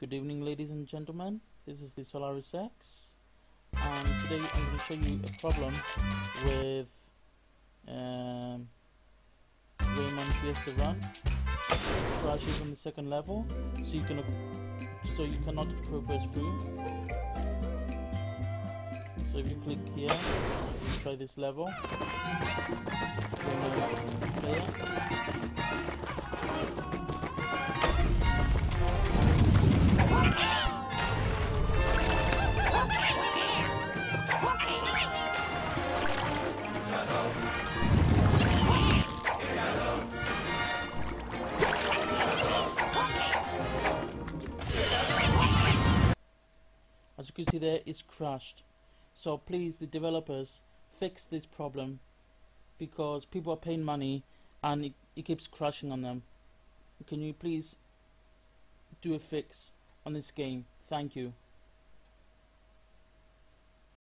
Good evening ladies and gentlemen, this is the Solarris X and today I'm going to show you a problem with um, Rayman Fiesta Run. Crashes on the second level so you can so you cannot progress through. So if you click here try this level as you can see there it's crashed. So please the developers fix this problem because people are paying money and it, it keeps crashing on them. Can you please do a fix on this game? Thank you